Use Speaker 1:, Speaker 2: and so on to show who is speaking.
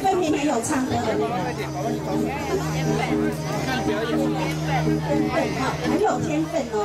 Speaker 1: 分明很有唱歌的那个，看表演，天分，很有天分哦。